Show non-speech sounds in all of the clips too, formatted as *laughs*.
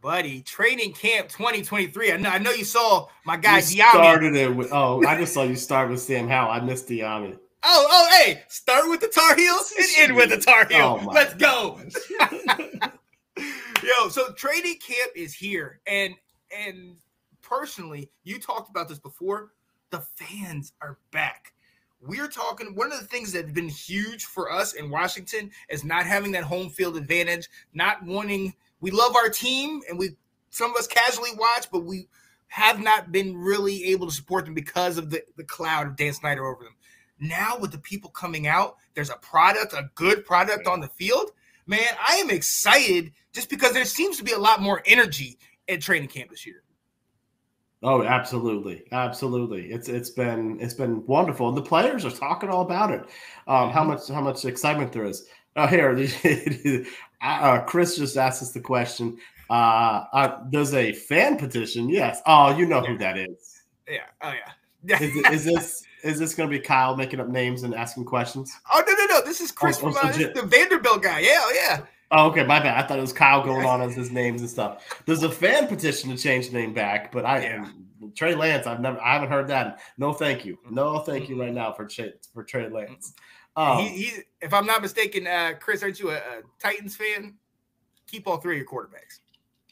buddy, training camp 2023. I know, I know you saw my guy You Dyami. started it with oh, I just saw you start with Sam Howell. I missed Dyami. Oh, oh, hey, start with the Tar Heels and end with the Tar Heel. Oh, Let's go. *laughs* Yo, so training camp is here, and and personally, you talked about this before. The fans are back. We're talking. One of the things that's been huge for us in Washington is not having that home field advantage. Not wanting. We love our team, and we some of us casually watch, but we have not been really able to support them because of the the cloud of Dan Snyder over them. Now with the people coming out, there's a product, a good product on the field. Man, I am excited just because there seems to be a lot more energy at training camp this year. Oh, absolutely, absolutely. It's it's been it's been wonderful, and the players are talking all about it. Um, how much how much excitement there is. Oh, here, *laughs* uh, Chris just asked us the question. Uh, uh, does a fan petition? Yes. Oh, you know who that is. Yeah. Oh yeah. Is, it- is this is this going to be Kyle making up names and asking questions? oh no no no! This is Chris Oh, from oh, uh, this is the Vanderbilt guy. Yeah oh, yeah. Oh, okay, my bad. I thought it was Kyle going on as his names and stuff. There's a fan petition to change the name back, but I Yeah. Trey Lance. I've never, I haven't heard that. No, thank you. No, thank you right now for for Trey Lance. Um, he, he, if I'm not mistaken, uh, Chris, aren't you a, a Titans fan? Keep all three of your quarterbacks.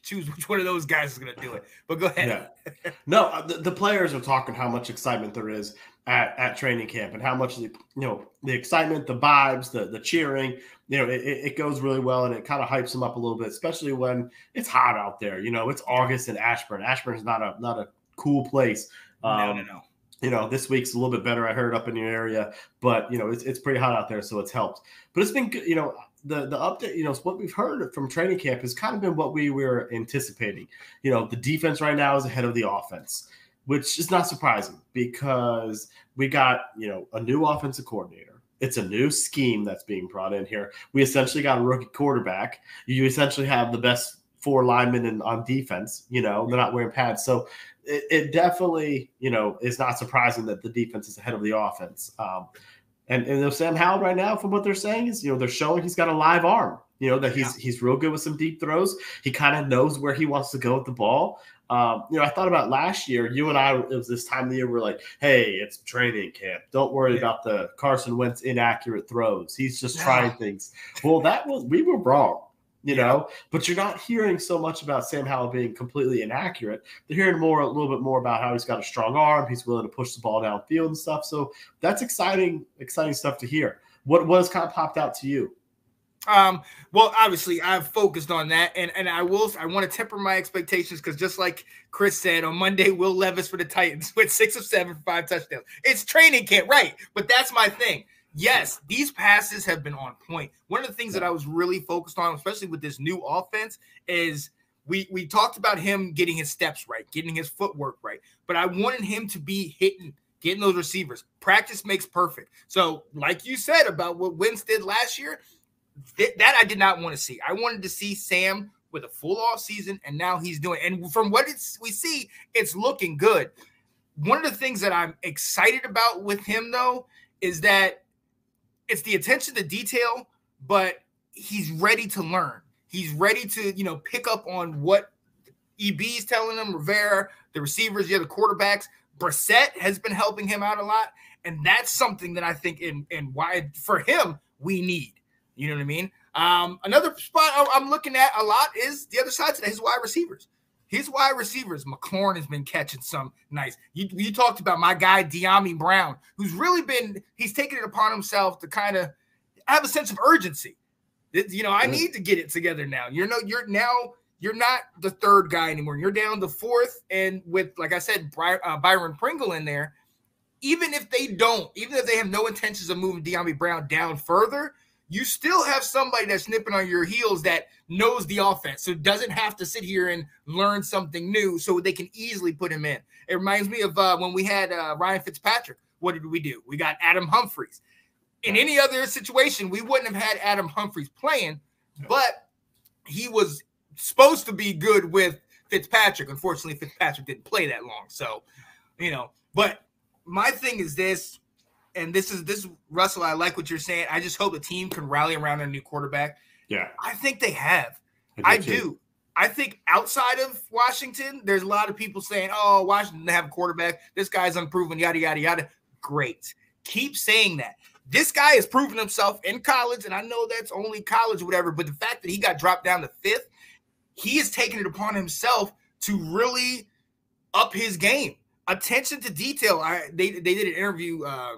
Choose which one of those guys is going to do it. But go ahead. Yeah. *laughs* No, uh, the, the players are talking how much excitement there is at, at training camp and how much the you know the excitement, the vibes, the the cheering. You know, it, it goes really well and it kind of hypes them up a little bit, especially when it's hot out there. You know, it's August in Ashburn. Ashburn is not a not a cool place. no, Um, no, no. You know, this week's a little bit better. I heard up in your area, but you know, it's, it's pretty hot out there, so it's helped. But it's been. You know, the the update. You know, what we've heard from training camp has kind of been what we were anticipating. You know, the defense right now is ahead of the offense, which is not surprising because we got you know a new offensive coordinator. It's a new scheme that's being brought in here. We essentially got a rookie quarterback. You essentially have the best four linemen in, on defense. You know, they're not wearing pads, so it, it definitely, you know, is not surprising that the defense is ahead of the offense. Um, and and Sam Howell right now, from what they're saying, is you know they're showing he's got a live arm. You know that he's he's real good with some deep throws. He kind of knows where he wants to go with the ball. Um, you know, I thought about last year. You and I, it was this time of the year. We're like, hey, it's training camp. Don't worry Yeah. about the Carson Wentz inaccurate throws. He's just Yeah. trying things. Well, that was we were wrong. You know, but you're not hearing so much about Sam Howell being completely inaccurate they're hearing more a little bit more about how he's got a strong arm he's willing to push the ball downfield and stuff so that's exciting exciting stuff to hear what what has kind of popped out to you Um, well, obviously, I've focused on that, and and I will. I want to temper my expectations because just like Chris said on Monday, Will Levis for the Titans *laughs* with six of seven for five touchdowns. It's training camp, right? But that's my thing. Yes, these passes have been on point. One of the things that I was really focused on, especially with this new offense, is we we talked about him getting his steps right, getting his footwork right. But I wanted him to be hitting, getting those receivers. Practice makes perfect. So, like you said about what Wentz did last year, th- that I did not want to see. I wanted to see Sam with a full off season, and now he's doing. And from what it's we see, it's looking good. One of the things that I'm excited about with him, though, is that it's the attention to detail, but he's ready to learn. He's ready to, you know, pick up on what EB is telling him, Rivera, the receivers, yeah, the quarterbacks. Brissett has been helping him out a lot, and that's something that I think in in why for him we need. You know what I mean? Um, another spot I'm looking at a lot is the other side today. His wide receivers. His wide receivers, McLaurin has been catching some nice. You, you talked about my guy Dyami Brown, who's really been he's taken it upon himself to kind of have a sense of urgency. It- you know, I Mhm. need to get it together now. You're no, you're now you're not the third guy anymore. You're down the fourth, and with like I said, Bry, uh, Byron Pringle in there. Even if they don't, even if they have no intentions of moving Dyami Brown down further, you still have somebody that's nipping on your heels that knows the offense, so doesn't have to sit here and learn something new, so they can easily put him in. It reminds me of uh, when we had uh, Ryan Fitzpatrick. What did we do? We got Adam Humphries. In any other situation, we wouldn't have had Adam Humphries playing, but he was supposed to be good with Fitzpatrick. Unfortunately, Fitzpatrick didn't play that long, so you know. But my thing is this, and this is this Russell. I like what you're saying. I just hope the team can rally around a new quarterback. yeah I think they have. I too. do. I think outside of Washington, there's a lot of people saying, "Oh, Washington have a quarterback. This guy's unproven." Yada yada yada. Great. Keep saying that. This guy has proven himself in college, and I know that's only college or whatever. But the fact that he got dropped down to fifth, he has taken it upon himself to really up his game. Attention to detail. I they they did an interview. Uh,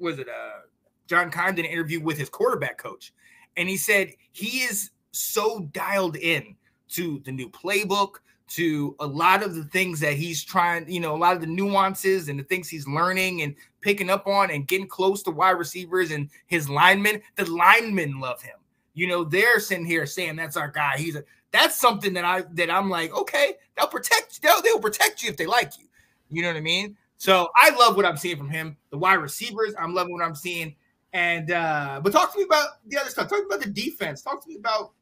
was it uh John Keim did an interview with his quarterback coach, and he said he is so dialed in to the new playbook, to a lot of the things that he's trying, you know, a lot of the nuances and the things he's learning and picking up on and getting close to wide receivers and his linemen. The linemen love him. You know, they're sitting here saying that's our guy. He's a that's something that I that I'm like, okay, they'll protect they'll they'll protect you if they like you. You know what I mean? So I love what I'm seeing from him. The wide receivers, I'm loving what I'm seeing. And uh, but talk to me about the other stuff. Talk about the defense. Talk to me about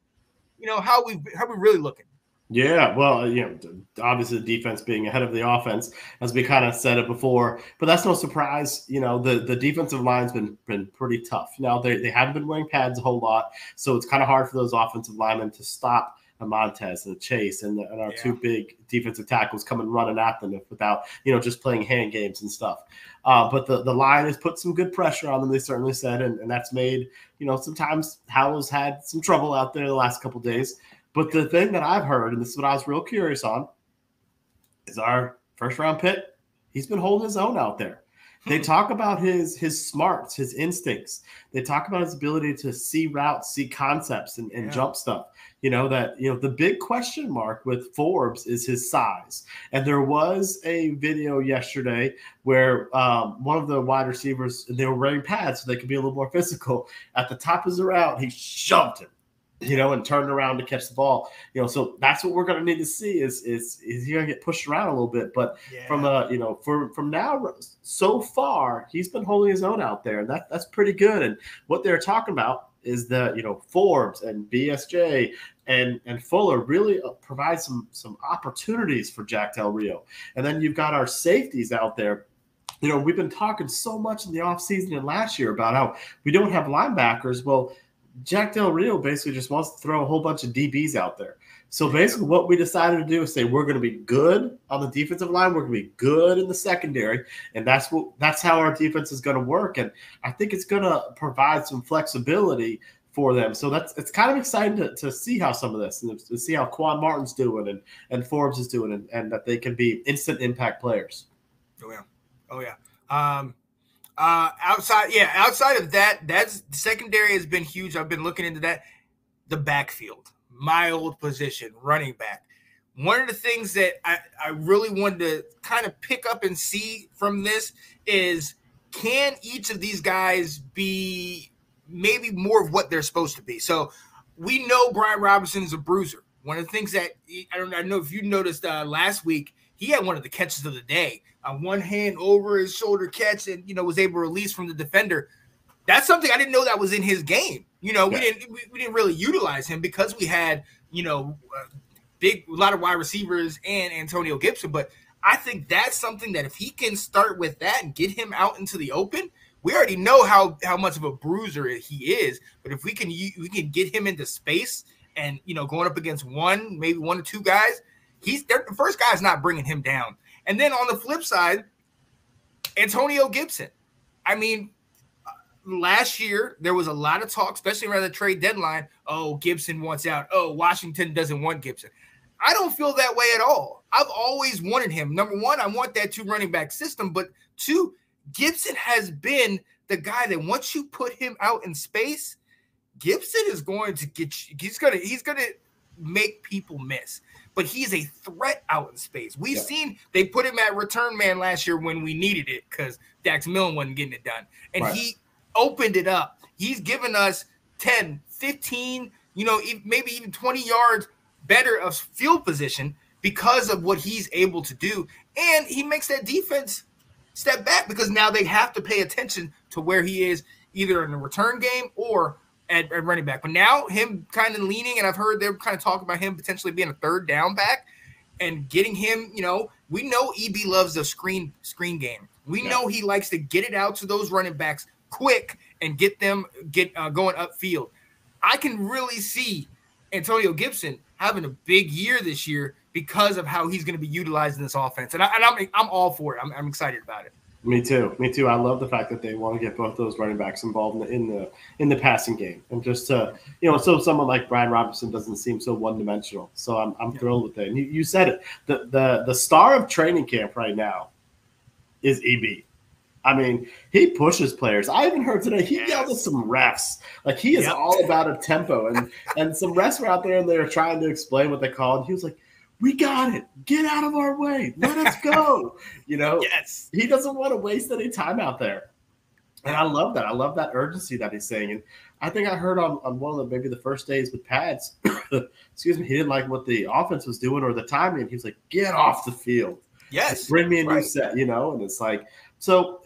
you know how we how we really looking. Yeah, well, you know, obviously the defense being ahead of the offense, as we kind of said it before, but that's no surprise. You know, the the defensive line's been been pretty tough. Now they, they haven't been wearing pads a whole lot, so it's kind of hard for those offensive linemen to stop a Montez and Chase and, the, and our yeah. two big defensive tackles coming running at them without you know just playing hand games and stuff. Uh, but the the line has put some good pressure on them. They certainly said, and, and that's made you know sometimes Howell's had some trouble out there the last couple days. But the thing that I've heard, and this is what I was real curious on, is our first round pick. He's been holding his own out there. They hmm. talk about his his smarts, his instincts. They talk about his ability to see routes, see concepts, and, and yeah. jump stuff. You know that you know the big question mark with Forbes is his size. And there was a video yesterday where um, one of the wide receivers they were wearing pads so they could be a little more physical. At the top of the route, he shoved him you know, and turned around to catch the ball. You know, so that's what we're going to need to see is is is he going to get pushed around a little bit? But yeah. from a you know from from now so far, he's been holding his own out there, and that that's pretty good. And what they're talking about is that you know Forbes and BSJ and and Fuller really uh, provide some some opportunities for Jack Del Rio. And then you've got our safeties out there you know, we've been talking so much in the offseason and last year about how we don't have linebackers. Well, Jack Del Rio basically just wants to throw a whole bunch of DBs out there. So basically, what we decided to do is say we're going to be good on the defensive line. We're going to be good in the secondary, and that's what that's how our defense is going to work. And I think it's going to provide some flexibility for them. So that's it's kind of exciting to, to see how some of this and to see how Quan Martin's doing and and Forbes is doing, and, and that they can be instant impact players. Oh yeah, oh yeah. Um, uh, outside, yeah, outside of that, that's secondary has been huge. I've been looking into that. The backfield, my old position, running back. One of the things that I, I really wanted to kind of pick up and see from this is can each of these guys be maybe more of what they're supposed to be? So we know Brian Robinson is a bruiser. One of the things that I don't I know if you noticed uh, last week, he had one of the catches of the day a one hand over his shoulder catch and you know was able to release from the defender. That's something I didn't know that was in his game. You know, yeah. we didn't we, we, didn't really utilize him because we had you know uh, big a lot of wide receivers and Antonio Gibson. But I think that's something that if he can start with that and get him out into the open, we already know how how much of a bruiser he is. But if we can we can get him into space and you know going up against one maybe one or two guys, he's the first guy's not bringing him down. And then on the flip side, Antonio Gibson. I mean, last year there was a lot of talk, especially around the trade deadline. Oh, Gibson wants out. Oh, Washington doesn't want Gibson. I don't feel that way at all. I've always wanted him. Number one, I want that two running back system, but two, Gibson has been the guy that once you put him out in space, Gibson is going to get you, he's gonna he's gonna make people miss but he's a threat out in space. We've yeah. seen they put him at return man last year when we needed it because Dax Milne wasn't getting it done. And right. he opened it up. He's given us 10, 15, you know, maybe even 20 yards better of field position because of what he's able to do. And he makes that defense step back because now they have to pay attention to where he is either in the return game or at, at running back. But now him kind of leaning, and I've heard they're kind of talking about him potentially being a third down back and getting him. You know, we know EB loves the screen screen game. We yeah. know he likes to get it out to those running backs quick and get them get uh, going upfield. I can really see Antonio Gibson having a big year this year because of how he's going to be utilized in this offense, and, I, and I'm I'm all for it. I'm, I'm excited about it. Me too. Me too. I love the fact that they want to get both those running backs involved in the in the, in the passing game, and just to you know, so someone like Brian Robinson doesn't seem so one dimensional. So I'm I'm yeah. thrilled with it. And you, you said it. The the the star of training camp right now is EB. I mean, he pushes players. I even heard today he yes. yelled at some refs. Like he is yep. all about a tempo, and and some refs were out there and they were trying to explain what they called. He was like, "We got it. Get out of our way. Let us go." *laughs* you know, yes. He doesn't want to waste any time out there, and I love that. I love that urgency that he's saying. And I think I heard on, on one of the maybe the first days with pads. *coughs* excuse me, he didn't like what the offense was doing or the timing. He was like, "Get off the field." Yes, like, bring me a right. new set. You know, and it's like so,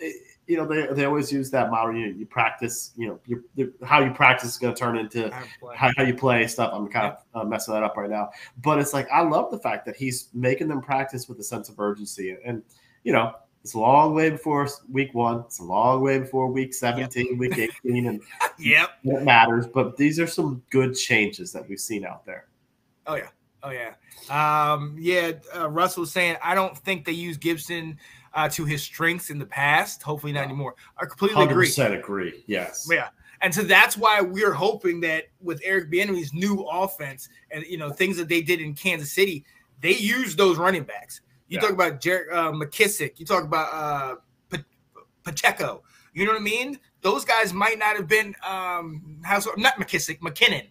you know, they, they always use that model. You, you practice, you know, you, how you practice is going to turn into how, how, you play stuff. I'm kind of uh, messing that up right now. But it's like, I love the fact that he's making them practice with a sense of urgency. And, and you know, it's a long way before week one. It's a long way before week 17, yep. week 18. And *laughs* yep. it matters. But these are some good changes that we've seen out there. Oh, yeah. Oh, yeah. Um, yeah. Uh, Russell was saying, I don't think they use Gibson – uh, to his strengths in the past. Hopefully not anymore. I completely 100% agree. agree. Yes. Yeah. And so that's why we're hoping that with Eric Bieniemy's new offense and you know things that they did in Kansas City, they use those running backs. You yeah. talk about Jer- uh, McKissic. You talk about uh, Pacheco. You know what I mean? Those guys might not have been um, household. Not McKissic, McKinnon.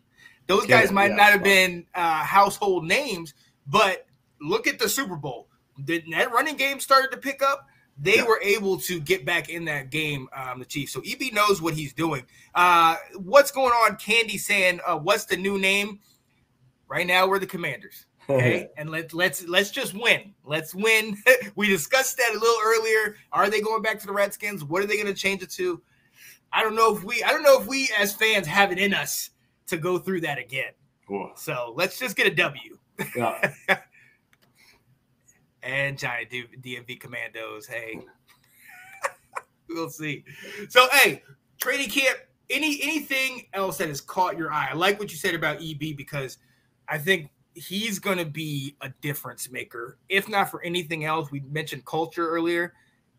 Those McKinnon, guys might yeah, not have been uh, household names, but look at the Super Bowl the that running game started to pick up, they yeah. were able to get back in that game, um, the Chiefs. So EB knows what he's doing. Uh, what's going on? Candy saying, uh, "What's the new name?" Right now, we're the Commanders. *laughs* Okay, and let's let's let's just win. Let's win. *laughs* we discussed that a little earlier. Are they going back to the Redskins? What are they going to change it to? I don't know if we. I don't know if we as fans have it in us to go through that again. Cool. So let's just get a W. Yeah. *laughs* and Giant DMV Commandos. Hey, *laughs* we'll see. So, hey, training camp. Any anything else that has caught your eye? I like what you said about EB because I think he's going to be a difference maker. If not for anything else, we mentioned culture earlier.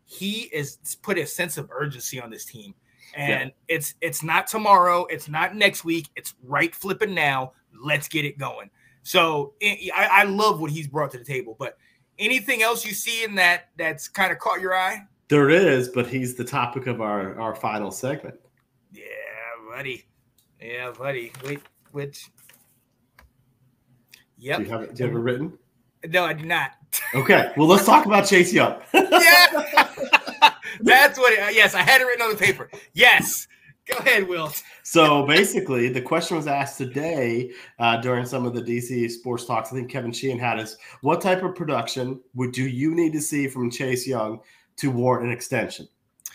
He is put a sense of urgency on this team, and yeah. it's it's not tomorrow, it's not next week, it's right flipping now. Let's get it going. So eh, I, I love what he's brought to the table, but anything else you see in that that's kind of caught your eye? There is, but he's the topic of our our final segment. Yeah, buddy. Yeah, buddy. Wait, which? Yep. Do you have it, do you have it written? No, I do not. Okay. Well, let's talk about Chase Young. *laughs* yeah. *laughs* That's what. It, yes, I had it written on the paper. Yes. Go ahead, Will. so basically, the question was asked today uh, during some of the DC sports talks. I think Kevin Sheehan had is what type of production would do you need to see from Chase Young to warrant an extension?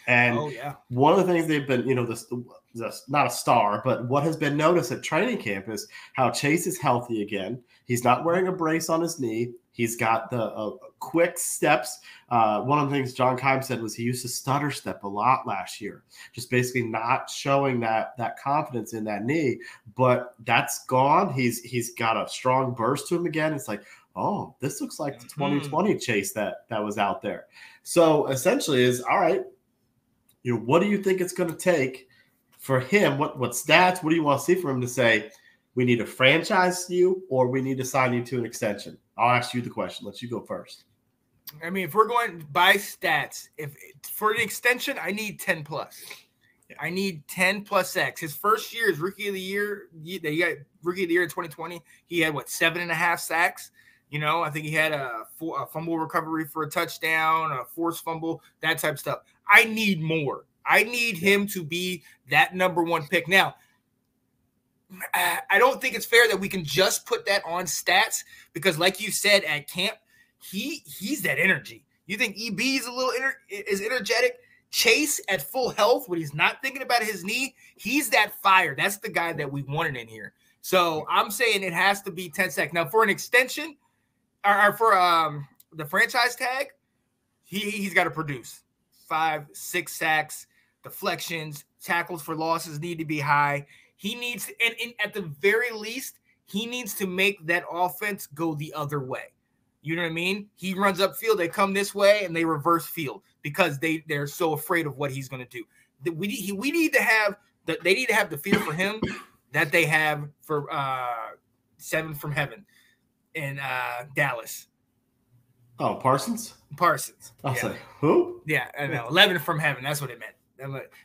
And oh, yeah. one of the things they've been, you know, this not a star, but what has been noticed at training camp is how Chase is healthy again. He's not wearing a brace on his knee. He's got the uh, quick steps. Uh, one of the things John Keim said was he used to stutter step a lot last year, just basically not showing that that confidence in that knee. But that's gone. He's he's got a strong burst to him again. It's like, oh, this looks like the 2020 mm-hmm. chase that that was out there. So essentially, is all right. You know, what do you think it's going to take for him? What what stats? What do you want to see from him to say? We need to franchise you, or we need to sign you to an extension. I'll ask you the question. Let you go first. I mean, if we're going by stats, if for the extension, I need 10 plus. I need 10 plus X. His first year is rookie of the year. He got rookie of the year in 2020. He had what seven and a half sacks. You know, I think he had a, a fumble recovery for a touchdown, a forced fumble, that type of stuff. I need more. I need him to be that number one pick. Now, I don't think it's fair that we can just put that on stats because, like you said at camp, he he's that energy. You think EB is a little ener- is energetic? Chase at full health when he's not thinking about his knee, he's that fire. That's the guy that we wanted in here. So I'm saying it has to be 10 sacks. Now for an extension or, or for um the franchise tag, he he's got to produce five, six sacks, deflections, tackles for losses need to be high. He needs, and, and at the very least, he needs to make that offense go the other way. You know what I mean? He runs up field, they come this way, and they reverse field because they they're so afraid of what he's going to do. We he, we need to have the, they need to have the fear for him that they have for uh, seven from heaven in uh, Dallas. Oh, Parsons. Parsons. I was yeah. like, who? Yeah, I know. Eleven from heaven. That's what it meant.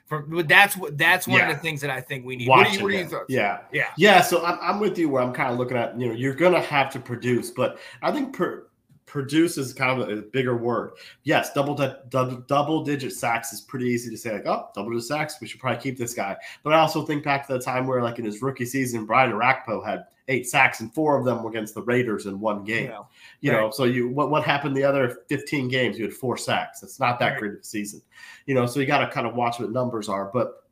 From, that's what that's one yeah. of the things that I think we need. Watching what, are you, what are? Yeah, yeah, yeah. So I'm, I'm with you where I'm kind of looking at you know you're gonna have to produce, but I think per, produce is kind of a, bigger word. Yes, double, double double digit sacks is pretty easy to say like oh double digit sacks we should probably keep this guy. But I also think back to the time where like in his rookie season Brian Orakpo had eight sacks and four of them were against the Raiders in one game. Yeah. You right. know, so you what what happened the other 15 games? You had four sacks. It's not that right. great of a season. You know, so you got to kind of watch what numbers are. But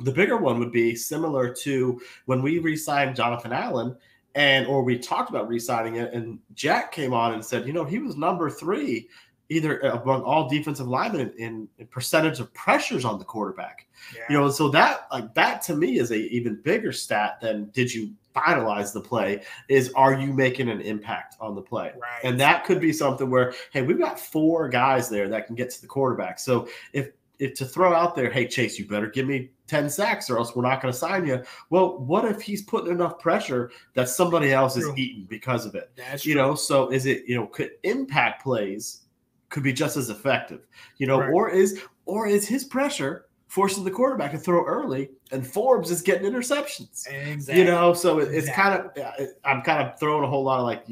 the bigger one would be similar to when we re-signed Jonathan Allen and or we talked about re-signing it and Jack came on and said, you know, he was number three either among all defensive linemen in, in percentage of pressures on the quarterback. Yeah. You know, so that like that to me is a even bigger stat than did you finalize the play is are you making an impact on the play? Right. And that could be something where, hey, we've got four guys there that can get to the quarterback. So if if to throw out there, hey Chase, you better give me 10 sacks or else we're not going to sign you. Well, what if he's putting enough pressure that somebody else is eating because of it? That's you true. know, so is it, you know, could impact plays could be just as effective, you know, right. or is or is his pressure forcing the quarterback to throw early, and Forbes is getting interceptions. Exactly. You know, so it, it's exactly. kind of I'm kind of throwing a whole lot of like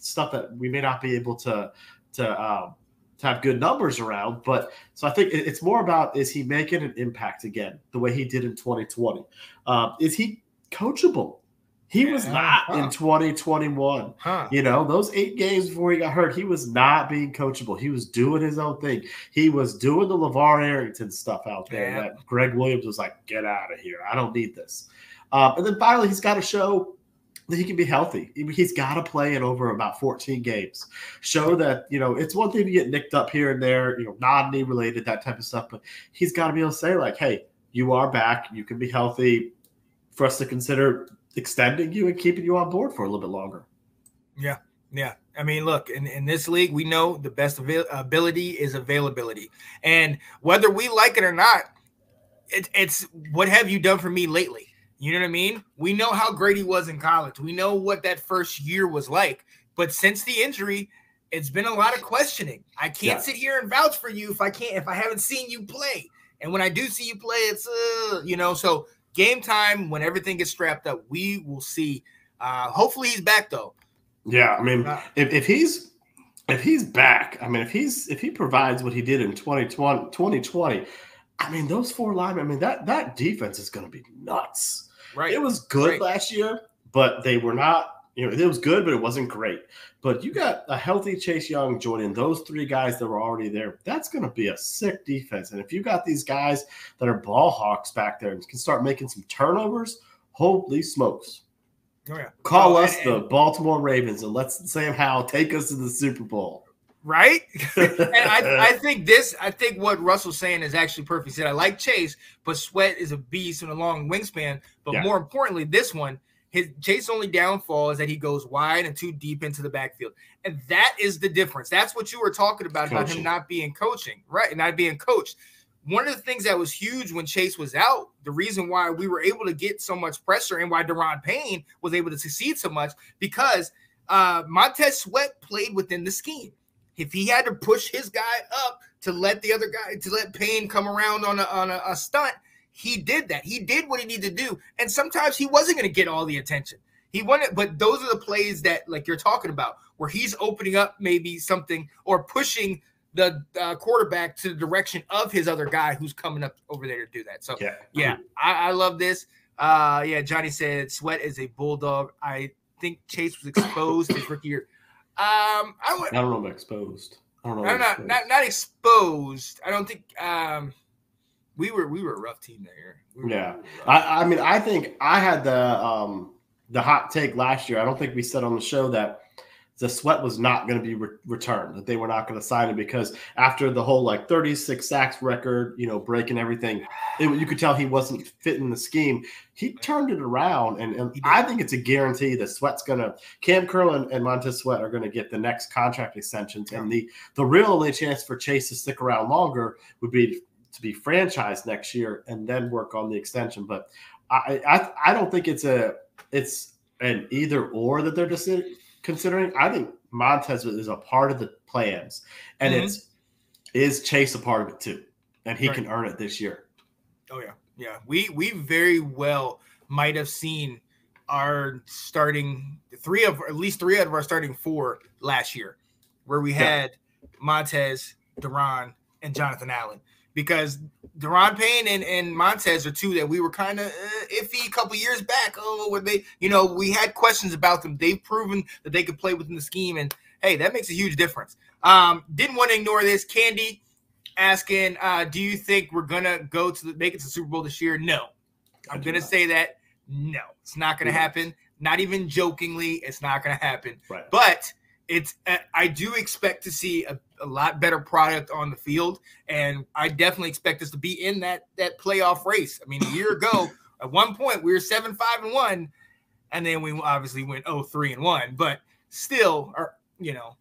stuff that we may not be able to to um, to have good numbers around. But so I think it's more about is he making an impact again the way he did in 2020? Uh, is he coachable? He yeah, was not huh. in 2021. Huh. You know, those eight games before he got hurt, he was not being coachable. He was doing his own thing. He was doing the LaVar Arrington stuff out there yeah. that Gregg Williams was like, get out of here. I don't need this. Um, and then finally, he's got to show that he can be healthy. He's got to play in over about 14 games. Show that, you know, it's one thing to get nicked up here and there, you know, non knee related, that type of stuff, but he's got to be able to say, like, hey, you are back. You can be healthy for us to consider extending you and keeping you on board for a little bit longer. Yeah. Yeah. I mean, look, in, in this league, we know the best avail- ability is availability. And whether we like it or not, it, it's what have you done for me lately? You know what I mean? We know how great he was in college. We know what that first year was like. But since the injury, it's been a lot of questioning. I can't yeah. sit here and vouch for you if I can't if I haven't seen you play. And when I do see you play, it's uh, you know, so game time when everything gets strapped up, we will see. Uh, hopefully he's back though. Yeah, I mean, uh, if, if he's if he's back, I mean, if he's if he provides what he did in 2020, 2020 I mean, those four linemen, I mean, that that defense is going to be nuts. Right. It was good right. last year, but they were not, you know, it was good, but it wasn't great. But you got a healthy Chase Young joining those three guys that were already there. That's going to be a sick defense. And if you got these guys that are ball hawks back there and can start making some turnovers, holy smokes. Oh, yeah. Call oh, us and, the Baltimore Ravens and let's Sam Howell take us to the Super Bowl. Right? *laughs* and I, *laughs* I think this, I think what Russell's saying is actually perfect. He said, I like Chase, but Sweat is a beast and a long wingspan. But yeah. more importantly, this one, his Chase only downfall is that he goes wide and too deep into the backfield. And that is the difference. That's what you were talking about, coaching. about him not being coaching, right? And not being coached. One of the things that was huge when Chase was out, the reason why we were able to get so much pressure and why Daron Payne was able to succeed so much, because uh, Montez Sweat played within the scheme. If he had to push his guy up to let the other guy, to let Payne come around on a, on a, a stunt, he did that. He did what he needed to do. And sometimes he wasn't going to get all the attention. He wanted, but those are the plays that, like you're talking about, where he's opening up maybe something or pushing the uh, quarterback to the direction of his other guy who's coming up over there to do that. So, yeah, yeah I, I love this. Uh, yeah, Johnny said Sweat is a bulldog. I think Chase was exposed his rookie year. Um, I, would, I don't know about exposed. I don't know. not, exposed. not not exposed. I don't think. Um, we were we were a rough team there. We yeah, I, I mean, I think I had the um the hot take last year. I don't think we said on the show that the sweat was not going to be re- returned, that they were not going to sign him because after the whole like 36 sacks record, you know, breaking everything, it, you could tell he wasn't fitting the scheme. He turned it around, and, and I think it's a guarantee that Sweat's going to, Cam Curl and, and Montez Sweat are going to get the next contract extensions. And the, the real only chance for Chase to stick around longer would be to be franchised next year and then work on the extension. But I, I, I don't think it's a, it's an either or that they're just considering. I think Montez is a part of the plans, and mm-hmm. it's is Chase a part of it too, and he right. can earn it this year. Oh yeah, yeah. We we very well might have seen our starting three of at least three out of our starting four last year, where we had yeah. Montez, Daron, and Jonathan Allen because Daron Payne and, and Montez are two that we were kind of uh, iffy a couple years back. Oh, when they, you know, we had questions about them. They've proven that they could play within the scheme, and hey, that makes a huge difference. Um, didn't want to ignore this. Candy asking, uh, do you think we're gonna go to the, make it to the Super Bowl this year? No, I'm gonna say that no, it's not gonna happen. Not even jokingly, it's not gonna happen. Right. But it's uh, I do expect to see a, a, lot better product on the field, and I definitely expect us to be in that that playoff race. I mean, a year ago, *laughs* at one point we were seven five and one, and then we obviously went oh three and one, but still, are you know.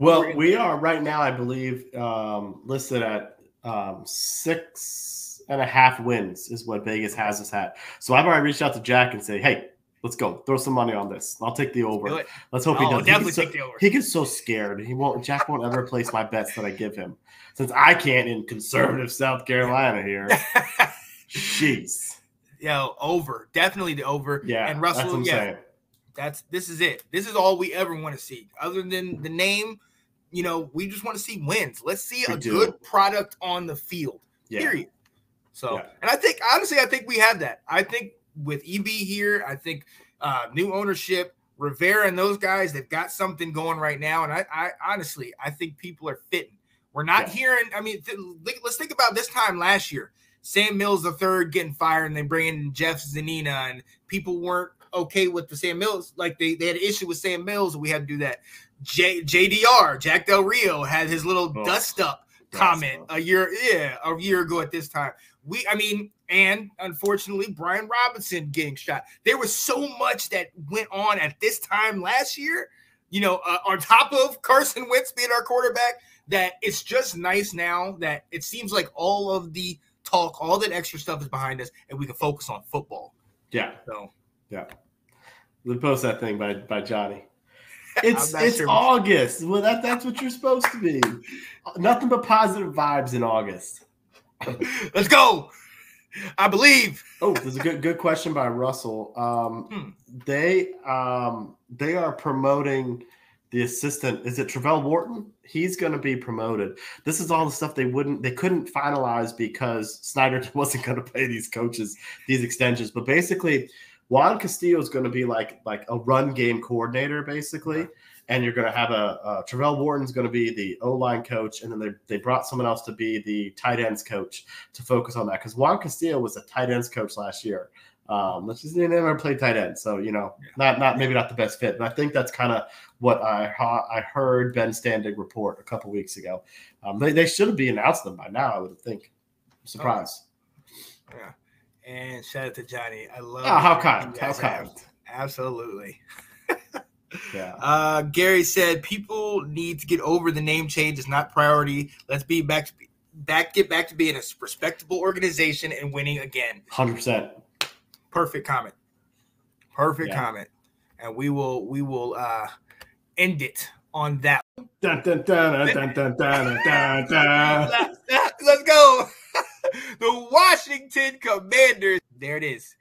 Well, we are right now, I believe, um, listed at um, six and a half wins is what Vegas has us at. So I've already reached out to Jack and say, hey, Let's go. Throw some money on this. I'll take the over. Let's hope oh, he does. Definitely he take so, the over. He gets so scared. He won't. Jack won't ever place my bets that I give him, since I can't in conservative South Carolina here. *laughs* Jeez. Yo, over. Definitely the over. Yeah. And Russell. That's yeah. Saying. That's this is it. This is all we ever want to see. Other than the name, you know, we just want to see wins. Let's see we a do. good product on the field. Yeah. Period. So, yeah. and I think honestly, I think we have that. I think with EB here. I think uh, new ownership, Rivera and those guys, they've got something going right now. And I, I honestly, I think people are fitting. We're not yeah. hearing. I mean, th- let's think about this time last year. Sam Mills the third getting fired, and they bring in Jeff Zgonina, and people weren't okay with the Sam Mills. Like they, they had an issue with Sam Mills, and we had to do that. J, JDR, Jack Del Rio, had his little oh, dust up comment a year, yeah, a year ago at this time. We, I mean, and unfortunately, Brian Robinson getting shot. There was so much that went on at this time last year, you know, uh, on top of Carson Wentz being our quarterback, that it's just nice now that it seems like all of the talk, all that extra stuff is behind us, and we can focus on football. Yeah. So, yeah. Let's post that thing by, by Johnny. *laughs* It's it's sure. August. Well, that, that's what you're supposed to be. Nothing but positive vibes in August. *laughs* Let's go. I believe. Oh, there's a good good question by Russell. Um, hmm. They um, they are promoting the assistant. Is it Travelle Wharton? He's going to be promoted. This is all the stuff they wouldn't they couldn't finalize because Snyder *laughs* wasn't going to pay these coaches these extensions. But basically, Juan Castillo is going to be like like a run game coordinator, basically and you're going to have a, a Travelle Wharton's going to be the O line coach, and then they, they brought someone else to be the tight ends coach to focus on that because Juan Castillo was a tight ends coach last year. Um, let's just never played tight end, so you know, not not maybe not the best fit, but I think that's kind of what I I heard Ben Standig report a couple weeks ago. Um, they, they should be announced them by now, I would think. Surprise. Oh. Yeah. And shout out to Johnny. I love. Oh, how kind! How kind! Absolutely. Yeah. Uh, Gary said people need to get over the name change. It's not priority. Let's be back to back get back to being a respectable organization and winning again. Hundred percent. Perfect comment. Perfect yeah. comment. And we will we will uh end it on that. Dun, dun, dun, *laughs* Let's go. *laughs* the Washington Commanders. There it is.